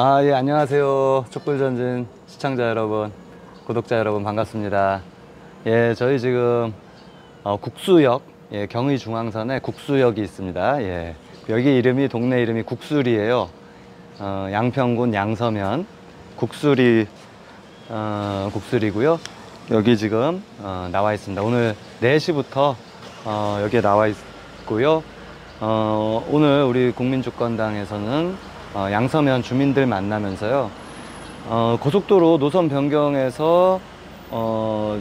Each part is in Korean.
아, 예, 안녕하세요. 촛불전진 시청자 여러분, 구독자 여러분, 반갑습니다. 예, 저희 지금 어, 국수역, 예, 경의 중앙선에 국수역이 있습니다. 예, 여기 이름이, 동네 이름이 국수리예요 어, 양평군 양서면 국수리, 어, 국수리고요 여기 지금 어, 나와 있습니다. 오늘 4시부터 어, 여기에 나와 있고요. 어, 오늘 우리 국민주권당에서는 어, 양서면 주민들 만나면서요. 어, 고속도로 노선 변경에서 어,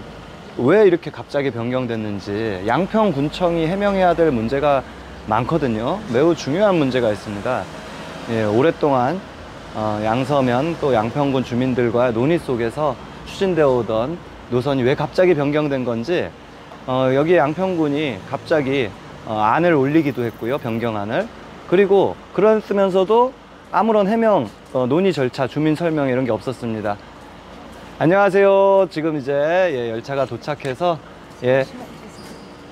왜 이렇게 갑자기 변경됐는지 양평군청이 해명해야 될 문제가 많거든요. 매우 중요한 문제가 있습니다. 예, 오랫동안 어, 양서면 또 양평군 주민들과 논의 속에서 추진되어 오던 노선이 왜 갑자기 변경된 건지 어, 여기 양평군이 갑자기 어, 안을 올리기도 했고요. 변경안을. 그리고 그랬으면서도 아무런 해명, 어, 논의 절차, 주민 설명 이런 게 없었습니다. 안녕하세요. 지금 이제 예, 열차가 도착해서 예,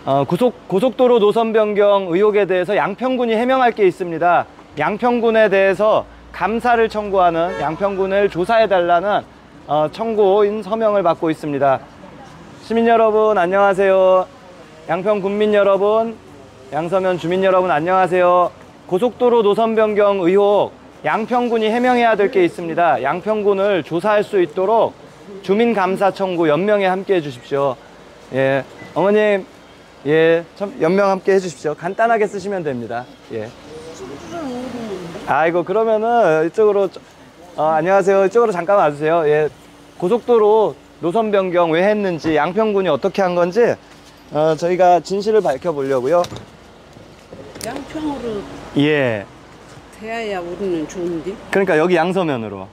어, 고속, 고속도로 노선 변경 의혹에 대해서 양평군이 해명할 게 있습니다. 양평군에 대해서 감사를 청구하는 양평군을 조사해달라는 어, 청구인 서명을 받고 있습니다. 시민 여러분 안녕하세요. 양평 군민 여러분, 양서면 주민 여러분 안녕하세요. 고속도로 노선 변경 의혹 양평군이 해명해야 될 게 있습니다. 양평군을 조사할 수 있도록 주민 감사 청구 연명에 함께 해 주십시오. 예. 어머님 예, 참 연명 함께 해 주십시오. 간단하게 쓰시면 됩니다. 예. 아이고 그러면은 이쪽으로 어, 안녕하세요. 이쪽으로 잠깐 와주세요. 예, 고속도로 노선 변경 왜 했는지 양평군이 어떻게 한 건지 어, 저희가 진실을 밝혀보려고요. 양평으로 예, 돼야 우리는 좋은데. 그러니까 여기 양서면으로.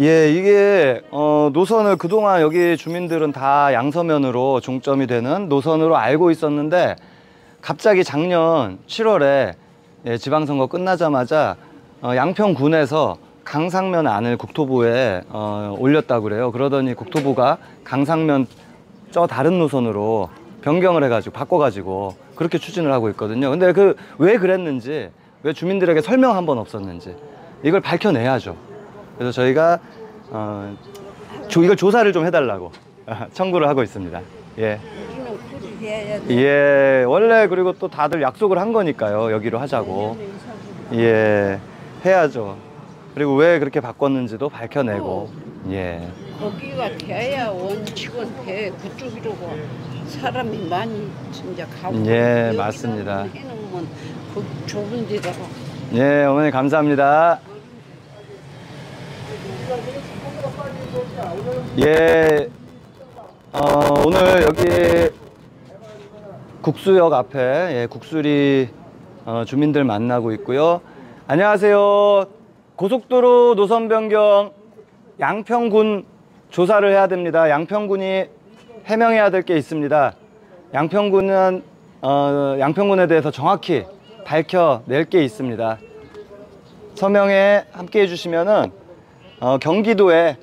예, 이게 어, 노선을 그동안 여기 주민들은 다 양서면으로 종점이 되는 노선으로 알고 있었는데 갑자기 작년 7월에 예, 지방선거 끝나자마자 어, 양평군에서 강상면 안을 국토부에 어, 올렸다고 그래요. 그러더니 국토부가 강상면 저 다른 노선으로 변경을 해가지고 바꿔가지고 그렇게 추진을 하고 있거든요. 근데 그 왜 그랬는지 왜 주민들에게 설명 한 번 없었는지 이걸 밝혀내야죠. 그래서 저희가 어, 조- 이걸 조사를 좀 해달라고 청구를 하고 있습니다. 예. 해야 돼. 예, 원래 그리고 또 다들 약속을 한 거니까요. 여기로 하자고. 예, 해야죠. 그리고 왜 그렇게 바꿨는지도 밝혀내고. 예. 거기가 돼야 원칙은 돼. 그쪽이라고 사람이 많이 진짜 가고. 예, 맞습니다. 해놓으면 그 좁은 데다가 예, 어머니 감사합니다. 예, 어, 오늘 여기 국수역 앞에 예, 국수리 어, 주민들 만나고 있고요. 안녕하세요. 고속도로 노선 변경 양평군 조사를 해야 됩니다. 양평군이 해명해야 될 게 있습니다. 양평군은 어, 양평군에 대해서 정확히 밝혀낼 게 있습니다. 서명에 함께 해 주시면은 어, 경기도에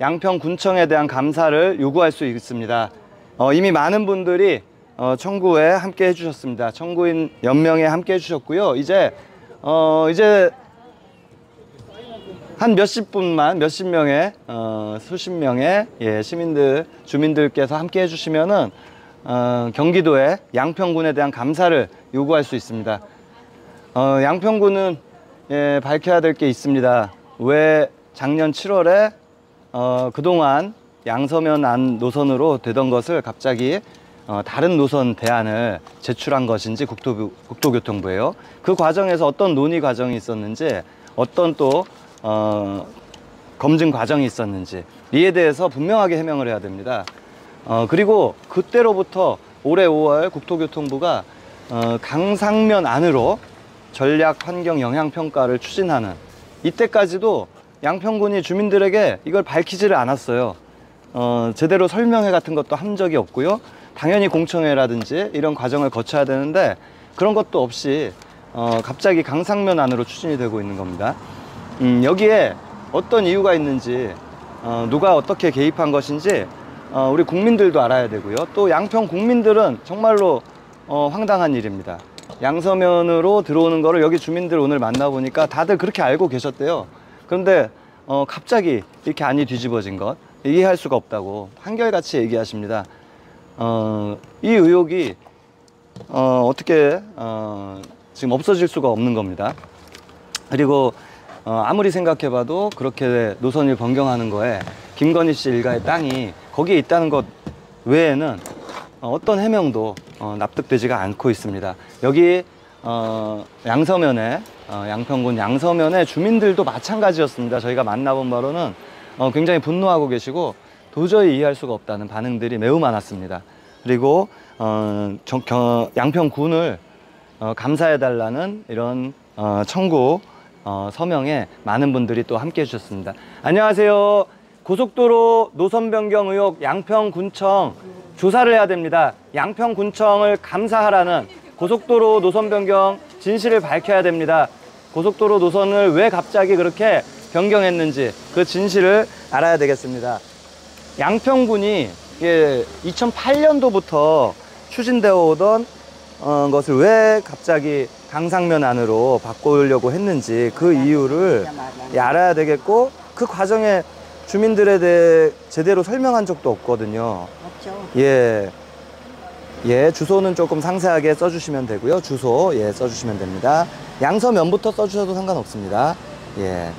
양평군청에 대한 감사를 요구할 수 있습니다. 어, 이미 많은 분들이 어, 청구에 함께 해주셨습니다. 청구인 연명에 함께 해주셨고요. 이제 어, 이제 한 몇십 분만 몇십 명의 어, 수십 명의 예, 시민들 주민들께서 함께 해주시면은 어, 경기도에 양평군에 대한 감사를 요구할 수 있습니다. 어, 양평군은 예, 밝혀야 될 게 있습니다. 왜 작년 7월에 어, 그동안 양서면 안 노선으로 되던 것을 갑자기 어, 다른 노선 대안을 제출한 것인지 국토부, 국토교통부예요. 그 과정에서 어떤 논의 과정이 있었는지 어떤 또 어, 검증 과정이 있었는지 이에 대해서 분명하게 해명을 해야 됩니다. 어, 그리고 그때로부터 올해 5월 국토교통부가 어, 강상면 안으로 전략 환경 영향 평가를 추진하는 이때까지도 양평군이 주민들에게 이걸 밝히지를 않았어요. 어, 제대로 설명회 같은 것도 한 적이 없고요. 당연히 공청회라든지 이런 과정을 거쳐야 되는데 그런 것도 없이 어, 갑자기 강상면 안으로 추진이 되고 있는 겁니다. 음, 여기에 어떤 이유가 있는지 어, 누가 어떻게 개입한 것인지 어, 우리 국민들도 알아야 되고요. 또 양평 국민들은 정말로 어, 황당한 일입니다. 양서면으로 들어오는 거를 여기 주민들 오늘 만나보니까 다들 그렇게 알고 계셨대요. 그런데 어, 갑자기 이렇게 안이 뒤집어진 것 이해할 수가 없다고 한결같이 얘기하십니다. 어, 이 의혹이 어, 어떻게 어, 지금 없어질 수가 없는 겁니다. 그리고 어, 아무리 생각해봐도 그렇게 노선을 변경하는 거에 김건희 씨 일가의 땅이 거기에 있다는 것 외에는 어, 어떤 해명도 어, 납득되지가 않고 있습니다. 여기 어, 양서면에 어, 양평군 양서면의 주민들도 마찬가지였습니다. 저희가 만나본 바로는 어, 굉장히 분노하고 계시고 도저히 이해할 수가 없다는 반응들이 매우 많았습니다. 그리고 양평군을 어, 감사해달라는 이런 어, 청구 어, 서명에 많은 분들이 또 함께 해주셨습니다. 안녕하세요. 고속도로 노선 변경 의혹 양평군청 조사를 해야 됩니다. 양평군청을 감사하라는 고속도로 노선 변경 진실을 밝혀야 됩니다. 고속도로 노선을 왜 갑자기 그렇게 변경했는지 그 진실을 알아야 되겠습니다. 양평군이 2008년도부터 추진되어 오던 어, 것을 왜 갑자기 강상면 안으로 바꾸려고 했는지 그 이유를 예, 알아야 되겠고 그 과정에 주민들에 대해 제대로 설명한 적도 없거든요. 없죠. 예. 예, 주소는 조금 상세하게 써주시면 되고요. 주소, 예, 써주시면 됩니다. 양서 면부터 써주셔도 상관없습니다. 예.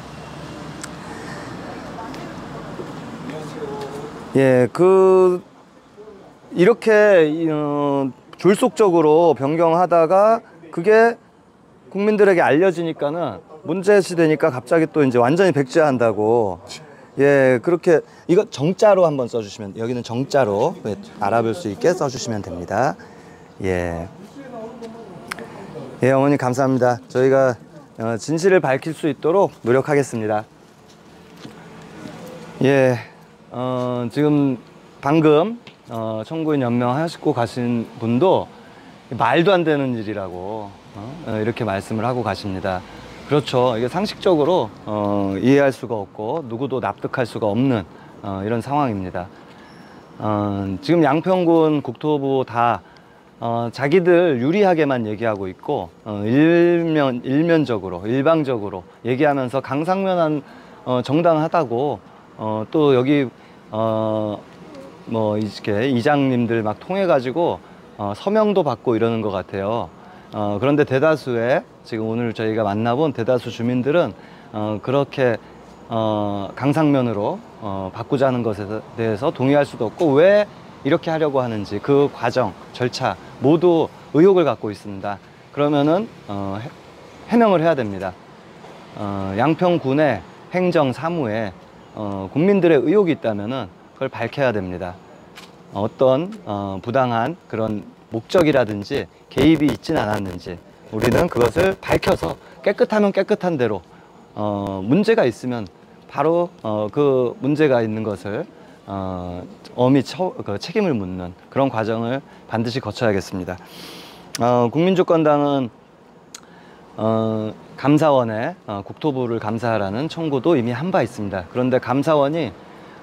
예, 그, 이렇게, 이, 어, 졸속적으로 변경하다가 그게 국민들에게 알려지니까는 문제시 되니까 갑자기 또 이제 완전히 백지화한다고. 예, 그렇게 이거 정자로 한번 써주시면 여기는 정자로 예, 알아볼 수 있게 써주시면 됩니다. 예. 예, 어머니 감사합니다. 저희가 어, 진실을 밝힐 수 있도록 노력하겠습니다. 예, 어, 지금 방금 어, 청구인 연명하시고 가신 분도 말도 안 되는 일이라고 어, 어, 이렇게 말씀을 하고 가십니다. 그렇죠. 이게 상식적으로 어, 이해할 수가 없고 누구도 납득할 수가 없는 어, 이런 상황입니다. 어, 지금 양평군 국토부 다 어, 자기들 유리하게만 얘기하고 있고 어, 일면 일면적으로 일방적으로 얘기하면서 강상면한 어, 정당하다고 어, 또 여기 어, 뭐 이렇게 이장님들 막 통해 가지고 어, 서명도 받고 이러는 것 같아요. 어, 그런데 대다수의 지금 오늘 저희가 만나본 대다수 주민들은 어, 그렇게 어, 강상면으로 어, 바꾸자는 것에 대해서 동의할 수도 없고 왜 이렇게 하려고 하는지 그 과정 절차 모두 의혹을 갖고 있습니다. 그러면은 어, 해- 해명을 해야 됩니다. 어, 양평군의 행정사무에 어, 국민들의 의혹이 있다면은 그걸 밝혀야 됩니다. 어떤 어, 부당한 그런 목적이라든지 개입이 있진 않았는지 우리는 그것을 밝혀서 깨끗하면 깨끗한 대로 어, 문제가 있으면 바로 어, 그 문제가 있는 것을 어, 엄히 처, 그 책임을 묻는 그런 과정을 반드시 거쳐야겠습니다. 어, 국민주권당은 어, 감사원에 어, 국토부를 감사하라는 청구도 이미 한 바 있습니다. 그런데 감사원이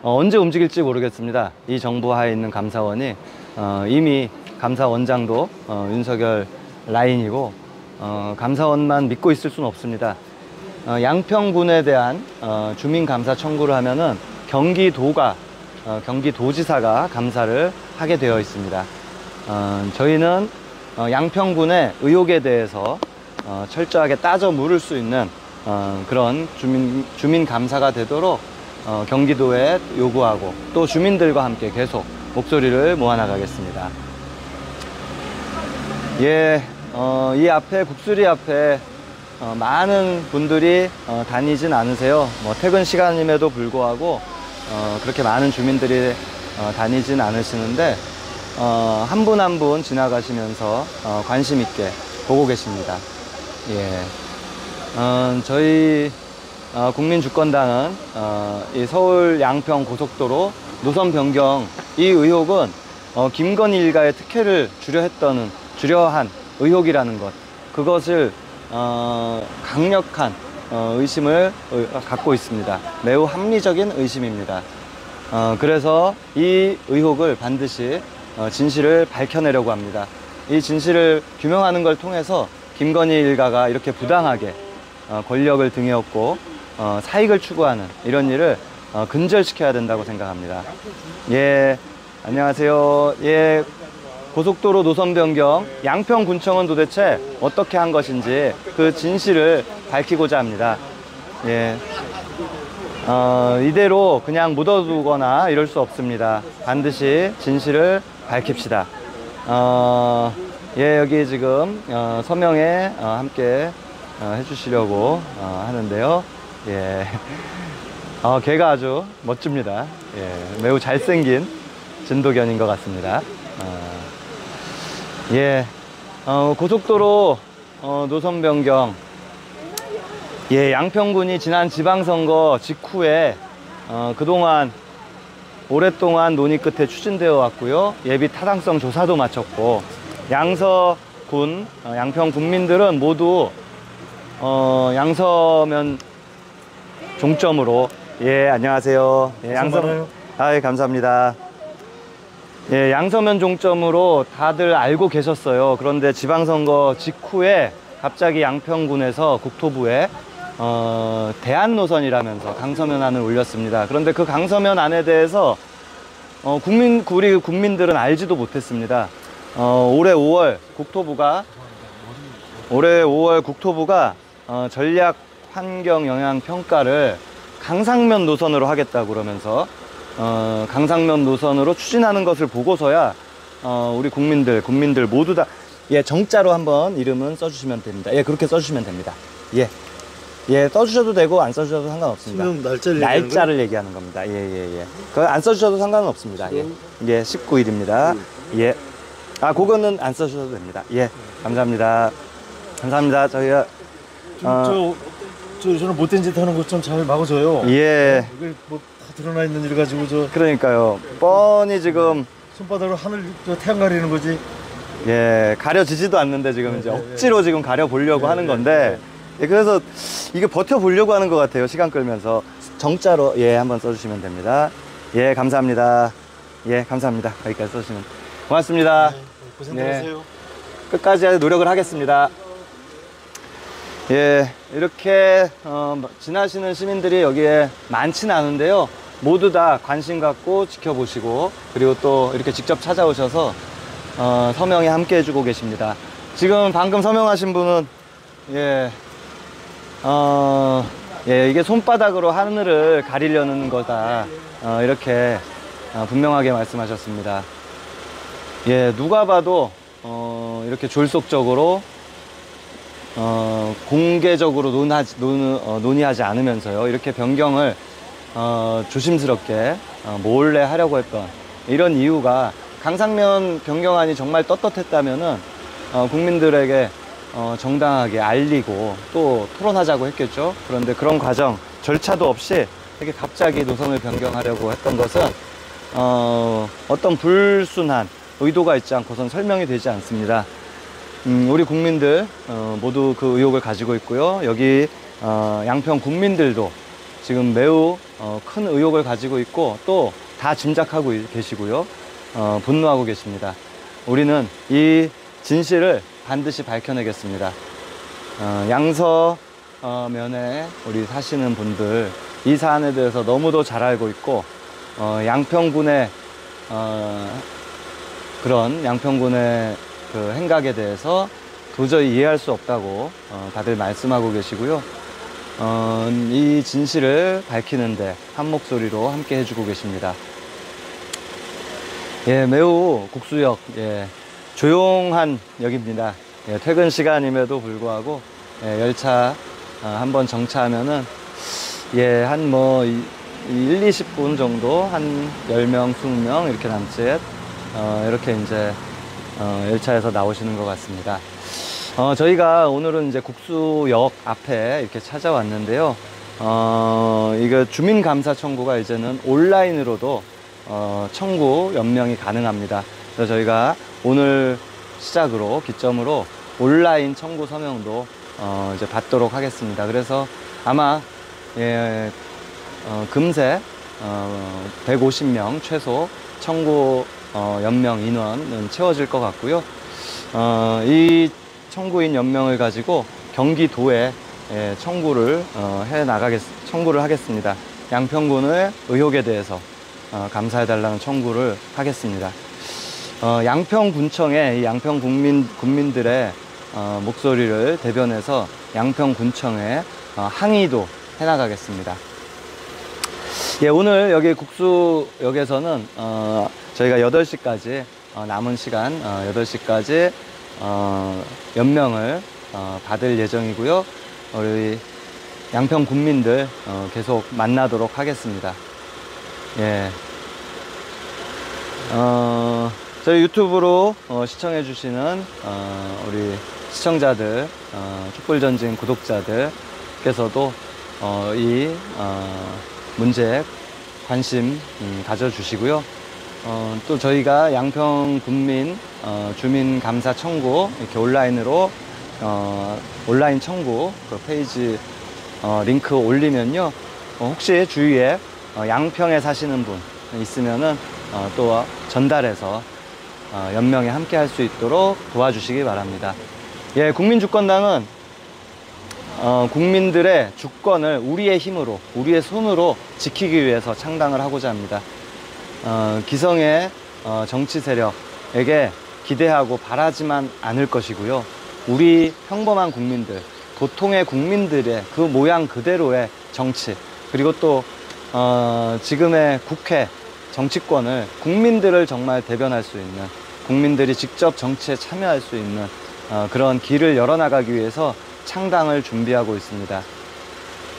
어, 언제 움직일지 모르겠습니다. 이 정부 하에 있는 감사원이 어, 이미 감사원장도 어, 윤석열 라인이고 어, 감사원만 믿고 있을 수는 없습니다. 어, 양평군에 대한 어, 주민 감사 청구를 하면은 경기도가 어, 경기도지사가 감사를 하게 되어 있습니다. 어, 저희는 어, 양평군의 의혹에 대해서 어, 철저하게 따져 물을 수 있는 어, 그런 주민 주민 감사가 되도록 어, 경기도에 요구하고 또 주민들과 함께 계속 목소리를 모아나가겠습니다. 예, 어, 이 앞에 국수리 앞에 어, 많은 분들이 어, 다니진 않으세요. 뭐 퇴근 시간임에도 불구하고 어, 그렇게 많은 주민들이 어, 다니진 않으시는데 어, 한 분 한 분 지나가시면서 어, 관심 있게 보고 계십니다. 예, 어, 저희 어, 국민주권당은 어, 이 서울 양평 고속도로 노선 변경 이 의혹은 어, 김건희 일가의 특혜를 주려 했던 주려한 의혹이라는 것 그것을 어, 강력한 어, 의심을 의- 갖고 있습니다. 매우 합리적인 의심입니다. 어, 그래서 이 의혹을 반드시 어, 진실을 밝혀내려고 합니다. 이 진실을 규명하는 걸 통해서 김건희 일가가 이렇게 부당하게 어, 권력을 등에 업고 어, 사익을 추구하는 이런 일을 어, 근절시켜야 된다고 생각합니다. 예, 안녕하세요. 예, 고속도로 노선 변경 양평군청은 도대체 어떻게 한 것인지 그 진실을 밝히고자 합니다. 예. 어, 이대로 그냥 묻어두거나 이럴 수 없습니다. 반드시 진실을 밝힙시다. 어, 예, 여기 지금 어, 서명에 어, 함께 어, 해주시려고 어, 하는데요. 예. 어, 걔가 아주 멋집니다. 예, 매우 잘생긴 진도견인 것 같습니다. 어, 예, 어, 고속도로 어, 노선 변경. 예, 양평군이 지난 지방선거 직후에 어, 그동안 오랫동안 논의 끝에 추진되어 왔고요. 예비 타당성 조사도 마쳤고 양서군, 어, 양평 군민들은 모두 어, 양서면 종점으로 예, 안녕하세요. 예, 양서 많아요. 아, 예, 감사합니다. 예, 양서면 종점으로 다들 알고 계셨어요. 그런데 지방선거 직후에 갑자기 양평군에서 국토부에 어, 대안 노선이라면서 강서면안을 올렸습니다. 그런데 그 강서면안에 대해서 어, 국민 우리 국민들은 알지도 못했습니다. 어, 올해 5월 국토부가 올해 5월 국토부가 어, 전략 환경 영향 평가를 강상면 노선으로 하겠다고 그러면서 어, 강상면 노선으로 추진하는 것을 보고서야 어, 우리 국민들 국민들 모두 다 예, 정자로 한번 이름은 써주시면 됩니다. 예, 그렇게 써주시면 됩니다. 예, 예, 써주셔도 되고 안 써주셔도 상관없습니다. 수명 날짜를 얘기하는 날짜를 얘기하는 겁니다. 예, 예, 예. 그거 안 써주셔도 상관은 없습니다. 예, 예, 19일입니다. 예. 아, 그거는 안 써주셔도 됩니다. 예, 감사합니다. 감사합니다. 저희가, 좀 저, 저, 저는 못된 짓 하는 것 좀 잘 막아줘요. 예, 이게 뭐다 드러나 있는 일 가지고 저 그러니까요. 뻔히 지금, 손바닥으로 하늘 저 태양 가리는 거지. 예, 가려지지도 않는데 지금 이제 억지로 지금 가려 보려고 하는 건데, 예, 그래서 이게 버텨 보려고 하는 것 같아요. 시간 끌면서. 정자로, 예, 한번 써주시면 됩니다. 예, 감사합니다. 예, 감사합니다. 여기까지 써주시면. 고맙습니다. 고생 네. 많으세요. 끝까지 노력을 하겠습니다. 예, 이렇게 어, 지나시는 시민들이 여기에 많지는 않은데요. 모두 다 관심 갖고 지켜보시고 그리고 또 이렇게 직접 찾아오셔서 어, 서명에 함께 해주고 계십니다. 지금 방금 서명하신 분은 예, 어, 예, 이게 손바닥으로 하늘을 가리려는 거다. 어, 이렇게 어, 분명하게 말씀하셨습니다. 예, 누가 봐도 어, 이렇게 졸속적으로 어, 공개적으로 논하지, 논, 어, 논의하지 않으면서요. 이렇게 변경을 어, 조심스럽게 어, 몰래 하려고 했던 이런 이유가 강상면 변경안이 정말 떳떳했다면은 어, 국민들에게 어, 정당하게 알리고 또 토론하자고 했겠죠. 그런데 그런 과정 절차도 없이 이렇게 갑자기 노선을 변경하려고 했던 것은 어, 어떤 불순한 의도가 있지 않고선 설명이 되지 않습니다. 음, 우리 국민들 어, 모두 그 의혹을 가지고 있고요. 여기 어, 양평 국민들도 지금 매우 어, 큰 의혹을 가지고 있고 또 다 짐작하고 이- 계시고요. 어, 분노하고 계십니다. 우리는 이 진실을 반드시 밝혀내겠습니다. 어, 양서 어, 면에 우리 사시는 분들 이 사안에 대해서 너무도 잘 알고 있고 어, 양평군의 어, 그런 양평군의 그 행각에 대해서 도저히 이해할 수 없다고 어, 다들 말씀하고 계시고요. 어, 이 진실을 밝히는데 한 목소리로 함께 해주고 계십니다. 예, 매우 국수역, 예, 조용한 역입니다. 예, 퇴근 시간임에도 불구하고 예, 열차 어, 한번 정차하면은 예, 한 뭐 1, 20분 정도 한 10명, 20명 이렇게 남짓 어, 이렇게 이제 어, 열차에서 나오시는 것 같습니다. 어, 저희가 오늘은 이제 국수역 앞에 이렇게 찾아왔는데요. 어, 이거 주민감사 청구가 이제는 온라인으로도 어, 청구 연명이 가능합니다. 그래서 저희가 오늘 시작으로 기점으로 온라인 청구 서명도 어, 이제 받도록 하겠습니다. 그래서 아마 예, 어, 금세 어, 150명 최소 청구 어, 연명 인원은 채워질 것 같고요. 어, 이 청구인 연명을 가지고 경기도에 예, 청구를 어, 해 나가겠 청구를 하겠습니다. 양평군의 의혹에 대해서 어, 감사해달라는 청구를 하겠습니다. 어, 양평군청에 이 양평 국민 국민들의 어, 목소리를 대변해서 양평군청에 어, 항의도 해나가겠습니다. 예, 오늘 여기 국수역에서는 어, 저희가 8시까지 어, 남은 시간 어, 8시까지 어, 연명을 어, 받을 예정이고요. 우리 양평 군민들 어, 계속 만나도록 하겠습니다. 예. 어, 저희 유튜브로 어, 시청해주시는 어, 우리 시청자들, 어, 촛불전진 구독자들께서도 어, 이 어, 문제에 관심 음, 가져주시고요. 어, 또 저희가 양평 군민 어, 주민 감사 청구 이렇게 온라인으로 어, 온라인 청구 그 페이지 어, 링크 올리면요. 어, 혹시 주위에 어, 양평에 사시는 분 있으면은 어, 또 전달해서 어, 연명에 함께 할 수 있도록 도와주시기 바랍니다. 예, 국민주권당은 어, 국민들의 주권을 우리의 힘으로, 우리의 손으로 지키기 위해서 창당을 하고자 합니다. 어, 기성의 어, 정치 세력에게 기대하고 바라지만 않을 것이고요. 우리 평범한 국민들, 보통의 국민들의 그 모양 그대로의 정치, 그리고 또 어, 지금의 국회 정치권을 국민들을 정말 대변할 수 있는 국민들이 직접 정치에 참여할 수 있는 어, 그런 길을 열어나가기 위해서 창당을 준비하고 있습니다.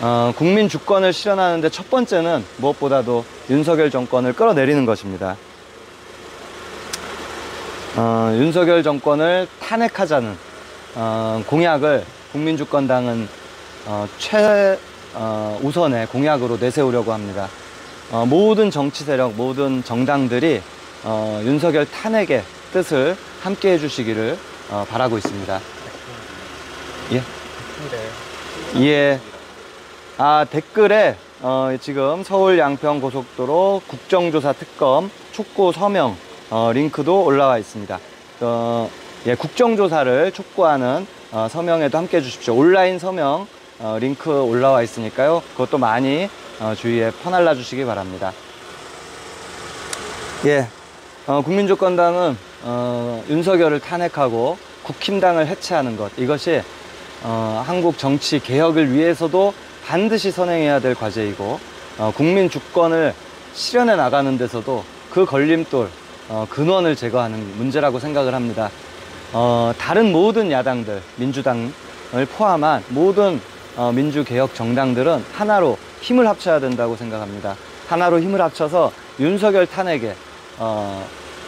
어, 국민 주권을 실현하는데 첫 번째는 무엇보다도 윤석열 정권을 끌어내리는 것입니다. 어, 윤석열 정권을 탄핵하자는 어, 공약을 국민주권당은 어, 최 어, 우선의 공약으로 내세우려고 합니다. 어, 모든 정치 세력, 모든 정당들이 어, 윤석열 탄핵의 뜻을 함께 해주시기를 어, 바라고 있습니다. 예. 예. 아, 댓글에 어, 지금 서울 양평 고속도로 국정조사 특검 촉구 서명 어, 링크도 올라와 있습니다. 어, 예, 국정조사를 촉구하는 어, 서명에도 함께 해주십시오. 온라인 서명 어, 링크 올라와 있으니까요. 그것도 많이 어, 주위에 퍼날라 주시기 바랍니다. 예, 어, 국민주권당은 어, 윤석열을 탄핵하고 국힘당을 해체하는 것 이것이 어, 한국 정치 개혁을 위해서도 반드시 선행해야 될 과제이고 어, 국민 주권을 실현해 나가는 데서도 그 걸림돌 어, 근원을 제거하는 문제라고 생각을 합니다. 어, 다른 모든 야당들 민주당을 포함한 모든 어, 민주개혁 정당들은 하나로 힘을 합쳐야 된다고 생각합니다. 하나로 힘을 합쳐서 윤석열 탄핵에 어,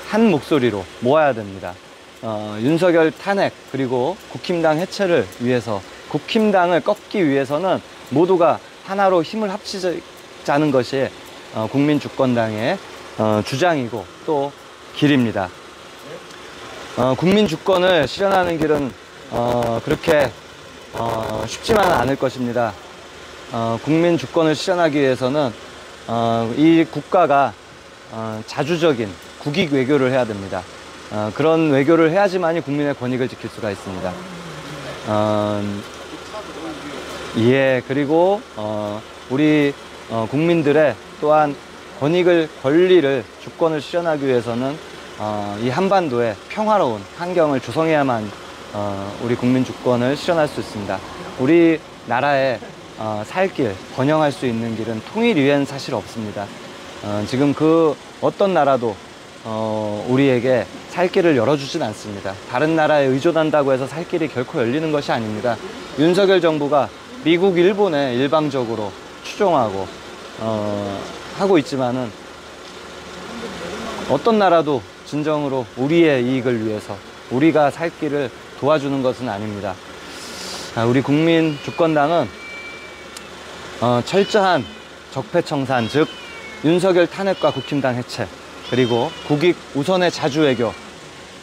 한 목소리로 모아야 됩니다. 어, 윤석열 탄핵 그리고 국힘당 해체를 위해서 국힘당을 꺾기 위해서는 모두가 하나로 힘을 합치자는 것이 어, 국민주권당의 어, 주장이고 또 길입니다. 어, 국민 주권을 실현하는 길은 어, 그렇게 어, 쉽지만은 않을 것입니다. 어, 국민 주권을 실현하기 위해서는 어, 이 국가가 어, 자주적인 국익 외교를 해야 됩니다. 어, 그런 외교를 해야지만이 국민의 권익을 지킬 수가 있습니다. 어, 예, 그리고 어, 우리 어, 국민들의 또한 권익을 권리를 주권을 실현하기 위해서는 어, 이 한반도에 평화로운 환경을 조성해야만 어, 우리 국민 주권을 실현할 수 있습니다. 우리 나라의 어, 살길 번영할 수 있는 길은 통일 이외엔 사실 없습니다. 어, 지금 그 어떤 나라도 어, 우리에게 살 길을 열어주진 않습니다. 다른 나라에 의존한다고 해서 살 길이 결코 열리는 것이 아닙니다. 윤석열 정부가 미국, 일본에 일방적으로 추종하고 어, 하고 있지만은 어떤 나라도 진정으로 우리의 이익을 위해서 우리가 살 길을 도와주는 것은 아닙니다. 아, 우리 국민 주권당은 어, 철저한 적폐청산 즉 윤석열 탄핵과 국힘당 해체 그리고 국익 우선의 자주외교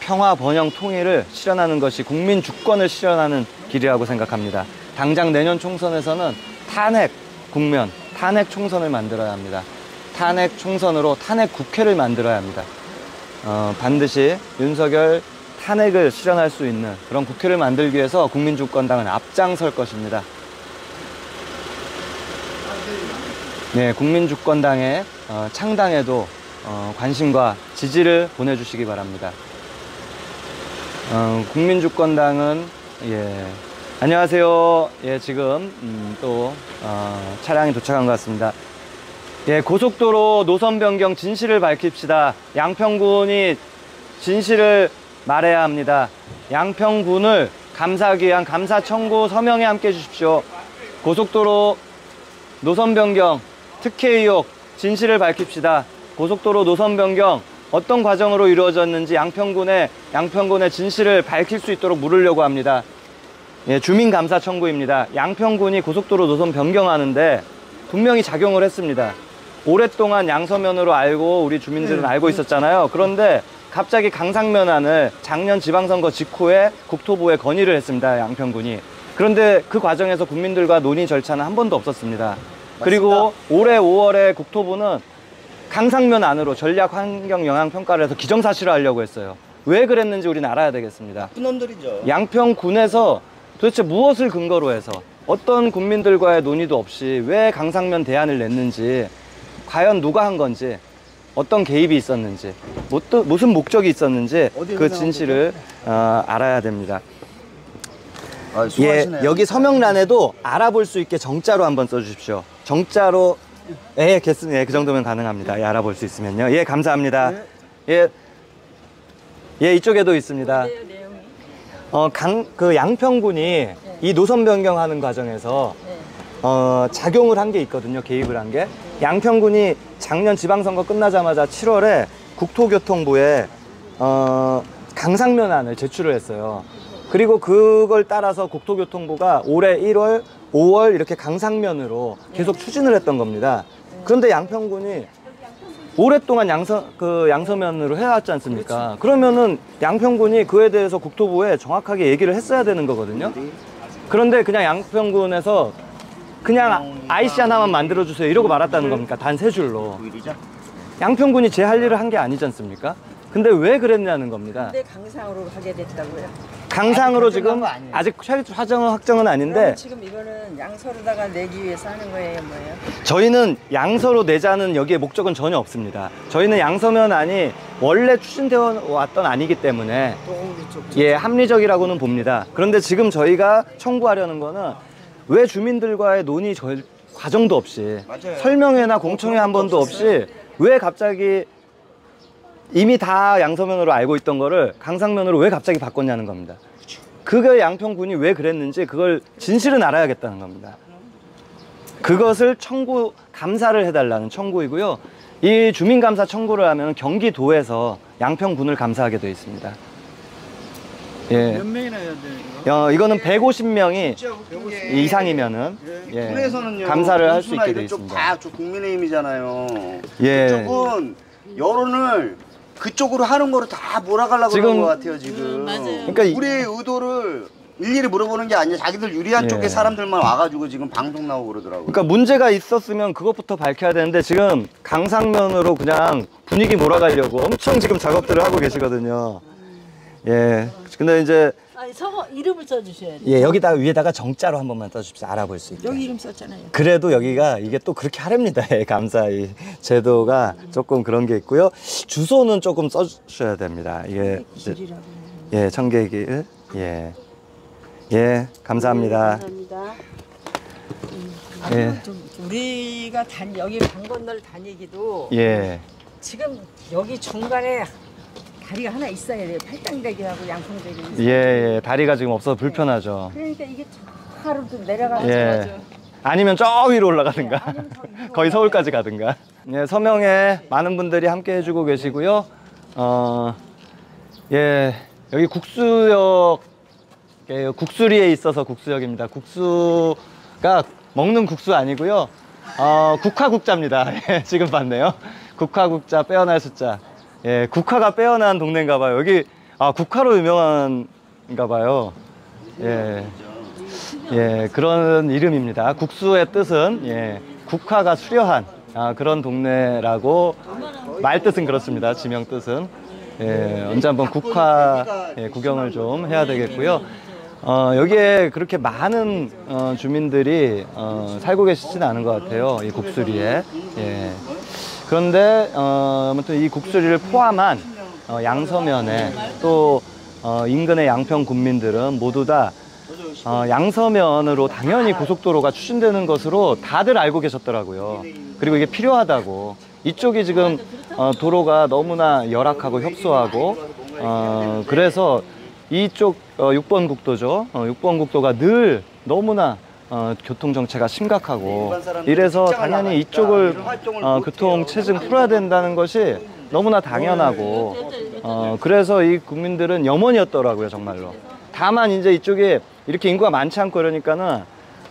평화 번영 통일을 실현하는 것이 국민 주권을 실현하는 길이라고 생각합니다. 당장 내년 총선에서는 탄핵 국면, 탄핵 총선을 만들어야 합니다. 탄핵 총선으로 탄핵 국회를 만들어야 합니다. 어, 반드시 윤석열 탄핵을 실현할 수 있는 그런 국회를 만들기 위해서 국민주권당은 앞장설 것입니다. 네, 국민주권당의 어, 창당에도 어, 관심과 지지를 보내주시기 바랍니다. 어, 국민주권당은 예, 안녕하세요. 예 지금 음, 또 어, 차량이 도착한 것 같습니다. 예 고속도로 노선 변경 진실을 밝힙시다. 양평군이 진실을 말해야 합니다. 양평군을 감사하기 위한 감사 청구 서명에 함께 해주십시오. 고속도로 노선 변경 특혜 의혹 진실을 밝힙시다. 고속도로 노선 변경 어떤 과정으로 이루어졌는지 양평군의 양평군의 진실을 밝힐 수 있도록 물으려고 합니다. 예, 주민 감사 청구입니다. 양평군이 고속도로 노선 변경하는데 분명히 작용을 했습니다. 오랫동안 양서면으로 알고 우리 주민들은 알고 있었잖아요. 그런데 갑자기 강상면안을 작년 지방선거 직후에 국토부에 건의를 했습니다. 양평군이. 그런데 그 과정에서 국민들과 논의 절차는 한 번도 없었습니다. 그리고 올해 5월에 국토부는 강상면 안으로 전략 환경 영향 평가를 해서 기정사실화 하려고 했어요. 왜 그랬는지 우리는 알아야 되겠습니다. 그놈들이죠. 양평군에서 도대체 무엇을 근거로 해서 어떤 국민들과의 논의도 없이 왜 강상면 대안을 냈는지 과연 누가 한 건지 어떤 개입이 있었는지 뭐또 무슨 목적이 있었는지 그 진실을 어, 알아야 됩니다. 아, 예. 여기 서명란에도 알아볼 수 있게 정자로 한번 써주십시오. 정자로 예, 개쓰, 예, 그 정도면 가능합니다. 예, 알아볼 수 있으면요. 예, 감사합니다. 예, 예, 이쪽에도 있습니다. 어, 강, 그 양평군이 이 노선 변경하는 과정에서 어, 작용을 한 게 있거든요. 개입을 한 게. 양평군이 작년 지방선거 끝나자마자 7월에 국토교통부에 어, 강상면안을 제출을 했어요. 그리고 그걸 따라서 국토교통부가 올해 1월, 5월 이렇게 강상면으로 계속 추진을 했던 겁니다. 그런데 양평군이 오랫동안 양서 그 양서면으로 해왔지 않습니까? 그러면은 양평군이 그에 대해서 국토부에 정확하게 얘기를 했어야 되는 거거든요. 그런데 그냥 양평군에서 그냥 IC 하나만 만들어 주세요 이러고 말았다는 겁니까? 단 세 줄로. 일이죠. 양평군이 제 할 일을 한 게 아니지 않습니까? 근데 왜 그랬냐는 겁니다. 근데 강상으로 하게 됐다고요. 강상으로 아직 지금. 아직 최- 최종 확정은 아닌데 그럼 지금 이거는 양서로다가 내기 위해서 하는 거예요, 뭐예요? 저희는 양서로 내자는 여기에 목적은 전혀 없습니다. 저희는 양서면 안이 원래 추진되어 왔던 아니기 때문에 예 합리적이라고는 봅니다. 그런데 지금 저희가 청구하려는 거는 왜 주민들과의 논의 절- 과정도 없이 맞아요. 설명회나 공청회 한 번도 없이 왜 갑자기 이미 다 양서면으로 알고 있던 거를 강상면으로 왜 갑자기 바꿨냐는 겁니다. 그게 양평군이 왜 그랬는지 그걸 진실은 알아야겠다는 겁니다. 그것을 청구 감사를 해달라는 청구이고요. 이 주민감사 청구를 하면 경기도에서 양평군을 감사하게 되어 있습니다. 예. 몇 명이나 해야 되는 어, 이거는 150명이 거? 이상이면은 예, 군에서는요. 감사를 할 수 있게 되어 있습니다. 다쪽 국민의힘이잖아요. 예. 그쪽은 여론을 그쪽으로 하는 거로 다 몰아가려고 지금- 그런 것 같아요 지금. 그러니까 이- 우리의 의도를 일일이 물어보는 게 아니라 자기들 유리한 예. 쪽의 사람들만 와가지고 지금 방송 나오고 그러더라고요. 그러니까 문제가 있었으면 그것부터 밝혀야 되는데 지금 강상면으로 그냥 분위기 몰아가려고 엄청 지금 작업들을 하고 계시거든요. 예. 근데 이제 아니 성어 이름을 써주셔야 돼. 예, 여기다가 위에다가 정자로 한 번만 써주십시오. 알아볼 수 있게. 여기 이름 썼잖아요. 그래도 여기가 이게 또 그렇게 하랍니다. 예, 감사 이 제도가 조금 그런 게 있고요. 주소는 조금 써주셔야 됩니다. 이게 길이라고. 예, 청계길 예, 예, 감사합니다. 감사합니다. 예, 좀 우리가 단 여기 방 건널 다니기도 예, 지금 여기 중간에 다리가 하나 있어야 돼요. 팔당대기하고 양평대기. 예, 예, 다리가 지금 없어서 불편하죠. 그러니까 이게 하루 좀 내려가서 예. 아니면 저 위로 올라가든가. 위로 거의 서울까지 가든가. 예, 서명에 많은 분들이 함께 해주고 계시고요. 어, 예, 여기 국수역, 예, 국수리에 있어서 국수역입니다. 국수가 먹는 국수 아니고요. 어, 국화국자입니다. 예, 지금 봤네요. 국화국자 빼어날 숫자. 예, 국화가 빼어난 동네인가 봐요. 여기, 아, 국화로 유명한가 봐요. 예. 예, 그런 이름입니다. 국수의 뜻은 예, 국화가 수려한 아, 그런 동네라고 말 뜻은 그렇습니다. 지명 뜻은 예, 언제 한번 국화 예, 구경을 좀 해야 되겠고요. 어, 여기에 그렇게 많은 어, 주민들이 어, 살고 계시지는 않은 것 같아요. 이 국수리에. 예. 그런데 어, 아무튼 이 국수리를 포함한 어, 양서면에 또 어, 인근의 양평 군민들은 모두 다 어, 양서면으로 당연히 고속도로가 추진되는 것으로 다들 알고 계셨더라고요. 그리고 이게 필요하다고. 이쪽이 지금 어, 도로가 너무나 열악하고 협소하고 어, 그래서 이쪽 어, 6번 국도죠. 어, 6번 국도가 늘 너무나 어, 교통 정체가 심각하고 이래서 당연히 이쪽을 어, 교통 체증 풀어야 된다는 것이 너무나 당연하고 어, 그래서 이 국민들은 염원이었더라고요 정말로. 다만 이제 이쪽에 이렇게 인구가 많지 않고 그러니까는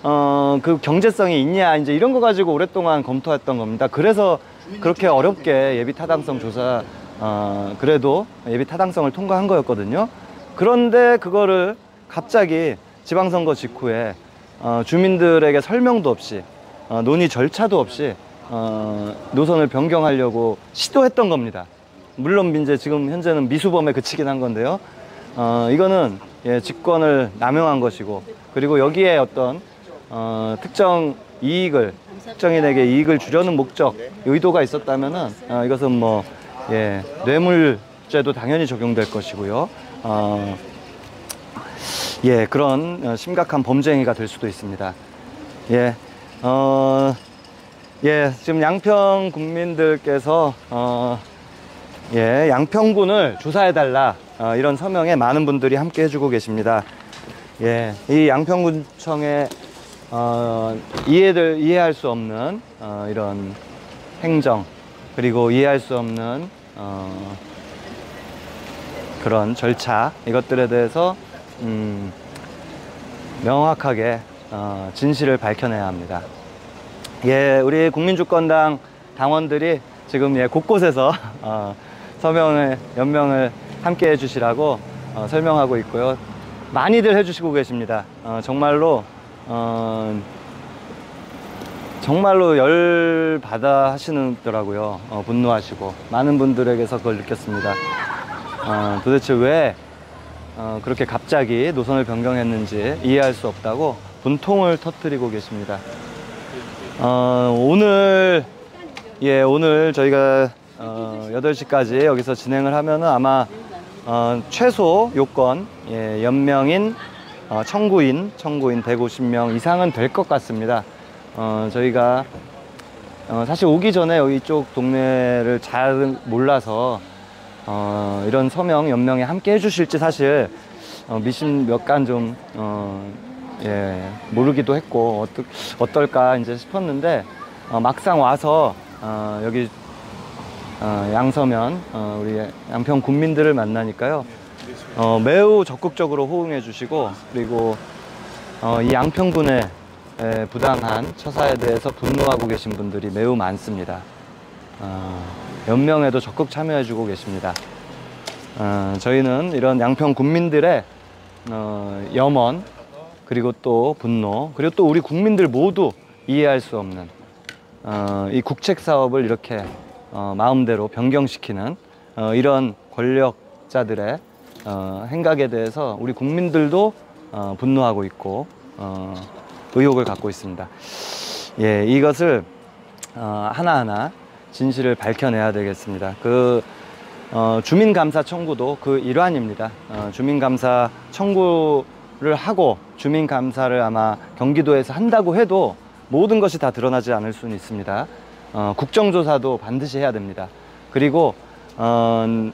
어, 그 경제성이 있냐 이제 이런 거 가지고 오랫동안 검토했던 겁니다. 그래서 그렇게 어렵게 예비 타당성 조사 어, 그래도 예비 타당성을 통과한 거였거든요. 그런데 그거를 갑자기 지방선거 직후에 어, 주민들에게 설명도 없이 어, 논의 절차도 없이 어, 노선을 변경하려고 시도했던 겁니다. 물론 이제 지금 현재는 미수범에 그치긴 한 건데요. 어, 이거는 예, 직권을 남용한 것이고 그리고 여기에 어떤 어, 특정 이익을 특정인에게 이익을 주려는 목적 의도가 있었다면은 어, 이것은 뭐 예, 뇌물죄도 당연히 적용될 것이고요. 어, 예, 그런 어, 심각한 범죄 행위가 될 수도 있습니다. 예, 어, 예, 지금 양평 국민들께서 어, 예, 양평군을 조사해달라 어, 이런 서명에 많은 분들이 함께 해주고 계십니다. 예, 이 양평군청의 어, 이해를 이해할 수 없는 어, 이런 행정 그리고 이해할 수 없는 어, 그런 절차 이것들에 대해서 음, 명확하게 어, 진실을 밝혀내야 합니다. 예, 우리 국민주권당 당원들이 지금 예, 곳곳에서 어, 서명을 연명을 함께 해주시라고 어, 설명하고 있고요. 많이들 해주시고 계십니다. 어, 정말로 어, 정말로 열 받아 하시더라고요. 어, 분노하시고 많은 분들에게서 그걸 느꼈습니다. 어, 도대체 왜 어, 그렇게 갑자기 노선을 변경했는지 이해할 수 없다고 분통을 터뜨리고 계십니다. 어, 오늘 예 오늘 저희가 어, 8시까지 여기서 진행을 하면은 아마 어, 최소 요건 예, 연명인 어, 청구인 청구인 150명 이상은 될 것 같습니다. 어, 저희가 어, 사실 오기 전에 여기 이쪽 동네를 잘 몰라서 어, 이런 서명 연명에 함께 해주실지 사실 어, 미심 몇 간 좀 어, 예, 모르기도 했고 어떠, 어떨까 이제 싶었는데 어, 막상 와서 어, 여기 어, 양서면 어, 우리 양평 군민들을 만나니까요 어, 매우 적극적으로 호응해 주시고 그리고 어, 이 양평군의 에, 부당한 처사에 대해서 분노하고 계신 분들이 매우 많습니다. 어, 연명에도 적극 참여해 주고 계십니다. 어, 저희는 이런 양평 군민들의 어, 염원 그리고 또 분노 그리고 또 우리 국민들 모두 이해할 수 없는 어, 이 국책 사업을 이렇게 어, 마음대로 변경시키는 어, 이런 권력자들의 어, 행각에 대해서 우리 국민들도 어, 분노하고 있고 어, 의혹을 갖고 있습니다. 예, 이것을 어, 하나하나 진실을 밝혀내야 되겠습니다. 그 어, 주민감사 청구도 그 일환입니다. 어, 주민감사 청구를 하고 주민감사를 아마 경기도에서 한다고 해도 모든 것이 다 드러나지 않을 수는 있습니다. 어, 국정조사도 반드시 해야 됩니다. 그리고 어,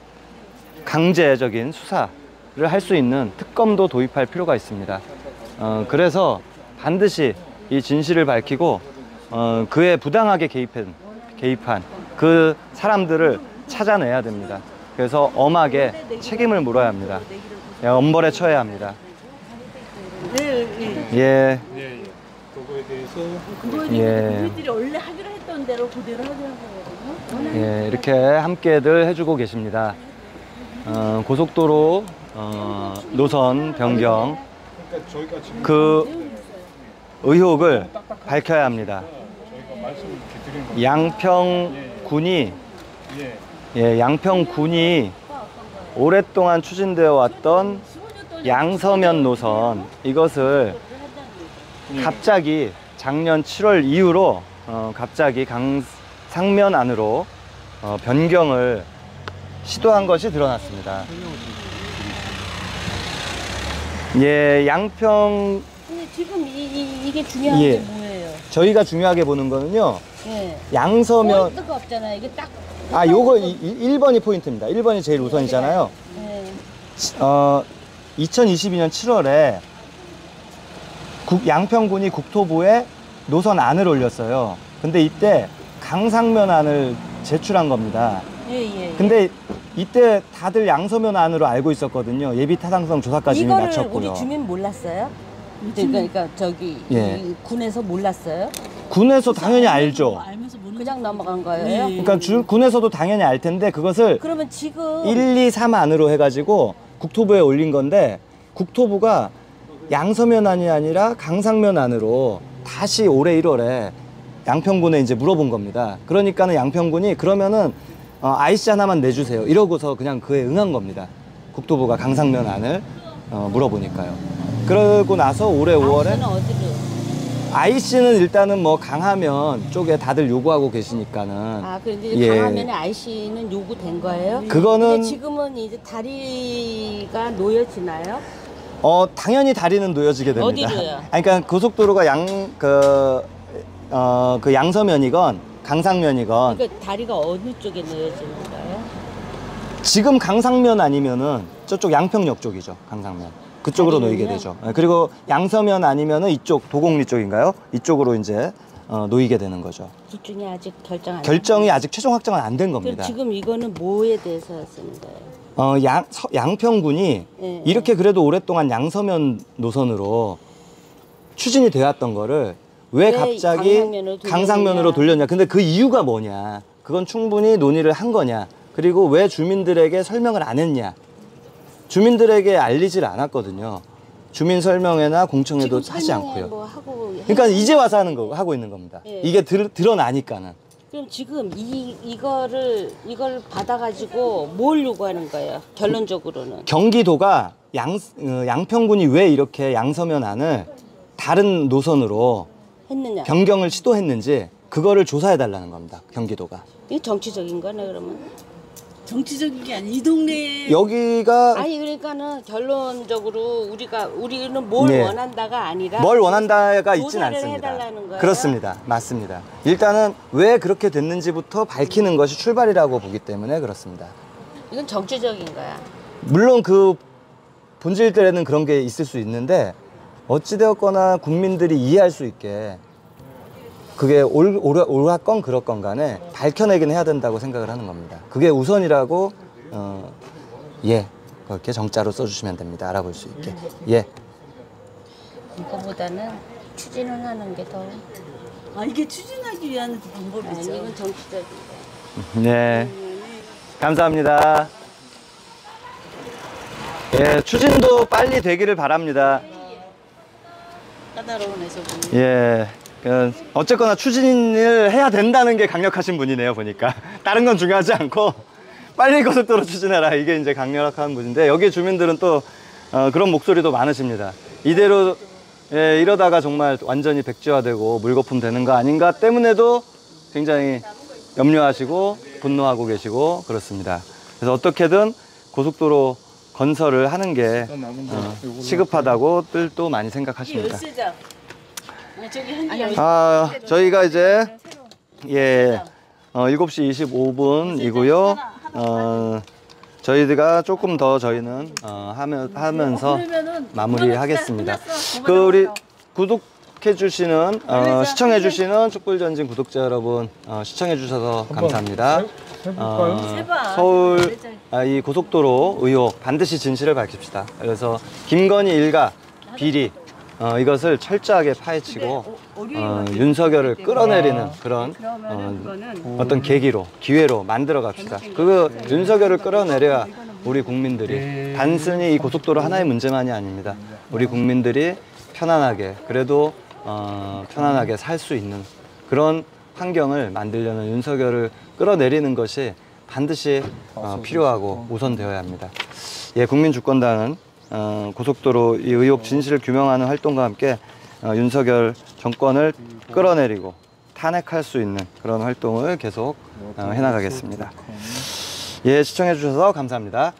강제적인 수사를 할 수 있는 특검도 도입할 필요가 있습니다. 어, 그래서 반드시 이 진실을 밝히고 어, 그에 부당하게 개입한, 개입한 그 사람들을 찾아내야 됩니다. 그래서 엄하게 책임을 물어야 합니다. 예, 엄벌에 처해야 합니다. 예, 예, 그거에 대해서 예, 우리들이 원래 하기로 했던 대로 그대로 하기로 한 거거든요. 예, 이렇게 함께들 해주고 계십니다. 어, 고속도로 어, 노선 변경 그러니까 그 의혹을 밝혀야 합니다. 드린 거 양평군이 예, 예, 양평군이 오랫동안 추진되어 왔던 양서면 노선 이것을 갑자기 작년 7월 이후로 어, 갑자기 강 상면 안으로 어, 변경을 시도한 것이 드러났습니다. 예, 양평 근데 지금 이, 이, 이게 중요한 예. 게 뭐예요? 저희가 중요하게 보는 거는요. 예. 양서면 포인트가 없잖아요. 이게 딱. 아 요거 이- 이- 1번이 포인트입니다. 1번이 제일 우선이잖아요. 예. 어, 2022년 7월에 국, 양평군이 국토부에 노선 안을 올렸어요. 근데 이때 강상면 안을 제출한 겁니다. 예, 예. 근데 이때 다들 양서면 안으로 알고 있었거든요. 예비 타당성 조사까지 이미 이거를 마쳤고요. 우리 주민 몰랐어요? 그러니까 저기 예. 이 군에서 몰랐어요? 군에서 당연히 알죠. 알면서 모르는 그냥 넘어간 거예요? 그러니까 주- 군에서도 당연히 알 텐데 그것을 그러면 지금 1, 2, 3 안으로 해가지고 국토부에 올린 건데 국토부가 양서면 안이 아니라 강상면 안으로 다시 올해 1월에 양평군에 이제 물어본 겁니다. 그러니까는 양평군이 그러면은 어, IC 하나만 내주세요. 이러고서 그냥 그에 응한 겁니다. 국토부가 강상면 안을 어, 물어보니까요. 그러고 나서 올해 5월에 아저씨는 어디로? IC는 일단은 뭐 강하면 쪽에 다들 요구하고 계시니까는 아 그런데 예. 강화면에 IC는 요구된 거예요? 그거는 근데 지금은 이제 다리가 놓여지나요? 어 당연히 다리는 놓여지게 됩니다. 어디로요? 아니, 그러니까 고속도로가 양 그 어, 그 양서면이건 강상면이건 그러니까 다리가 어느 쪽에 놓여지는 거예요? 지금 강상면 아니면은 저쪽 양평역 쪽이죠. 강상면. 그쪽으로? 놓이게 되죠. 예, 그리고 양서면 아니면은 이쪽 도곡리 쪽인가요? 이쪽으로 이제 어, 놓이게 되는 거죠. 둘 중에 아직 결정 안 결정이 아직 최종 확정은 안 된 겁니다. 지금 이거는 뭐에 대해서 쓰는 거예요? 어, 양, 서- 양평군이 예, 이렇게 그래도 오랫동안 양서면 노선으로 추진이 되었던 거를 왜 왜 갑자기 강상면으로. 강상면으로 돌렸냐. 근데 그 이유가 뭐냐. 그건 충분히 논의를 한 거냐. 그리고 왜 주민들에게 설명을 안 했냐. 주민들에게 알리질 않았거든요. 주민 설명회나 공청회도 하지 않고요. 뭐 그러니까 이제 와서 하는 거 하고 있는 겁니다. 예. 이게 드, 드러나니까는. 그럼 지금 이 이거를 이걸 받아가지고 뭘 요구하는 거예요? 결론적으로는 경기도가 양, 어, 양평군이 왜 이렇게 양서면 안을 다른 노선으로 했느냐? 변경을 시도했는지 그거를 조사해 달라는 겁니다. 경기도가. 이게 정치적인 거네 그러면? 정치적인 게 아니 이 동네에 여기가 아니 그러니까는 결론적으로 우리가 우리는 뭘 네. 원한다가 아니라 뭘 원한다가 있진 않습니다. 해달라는 거예요? 그렇습니다. 맞습니다. 일단은 왜 그렇게 됐는지부터 밝히는 것이 출발이라고 보기 때문에 그렇습니다. 이건 정치적인 거야. 물론 그 본질들에는 그런 게 있을 수 있는데 어찌되었거나 국민들이 이해할 수 있게 그게 올, 올, 옳았건 그렇건 간에 밝혀내긴 해야 된다고 생각을 하는 겁니다. 그게 우선이라고 어, 예 그렇게 정자로 써주시면 됩니다. 알아볼 수 있게 예. 이거보다는 추진을 하는 게 더. 아 이게 추진하기 위한 아니 방법이죠. 이건 정치적인. 네. 감사합니다. 예, 추진도 빨리 되기를 바랍니다. 까다로운 해석은. 예. 그, 어쨌거나 추진을 해야 된다는 게 강력하신 분이네요, 보니까. 다른 건 중요하지 않고, 빨리 고속도로 추진해라. 이게 이제 강력한 분인데, 여기 주민들은 또, 어, 그런 목소리도 많으십니다. 이대로, 예, 이러다가 정말 완전히 백지화되고 물거품 되는 거 아닌가 때문에도 굉장히 염려하시고, 분노하고 계시고, 그렇습니다. 그래서 어떻게든 고속도로 건설을 하는 게 어, 시급하다고들 또 많이 생각하십니다. 아, 아, 저희가 이제 예, 어, 7시 25분이고요. 어, 저희가 조금 더 저희는 어, 하면, 하면서 마무리하겠습니다. 그 우리 구독해 주시는 어, 시청해 주시는 촛불 전진 구독자 여러분 어, 시청해 주셔서 감사합니다. 어, 서울 아, 이 고속도로 의혹 반드시 진실을 밝힙시다. 그래서 김건희 일가 비리 어, 이것을 철저하게 파헤치고 어, 윤석열을 끌어내리는 그런 어, 어떤 계기로 기회로 만들어 갑시다. 그 윤석열을 끌어내려야 우리 국민들이 단순히 이 고속도로 하나의 문제만이 아닙니다. 우리 국민들이 편안하게 그래도 어, 편안하게 살 수 있는 그런 환경을 만들려는 윤석열을 끌어내리는 것이 반드시 어, 필요하고 우선되어야 합니다. 예, 국민주권당은 어, 고속도로 이 의혹 진실을 규명하는 활동과 함께 어, 윤석열 정권을 끌어내리고 탄핵할 수 있는 그런 활동을 계속 어, 해나가겠습니다. 예, 시청해 주셔서 감사합니다.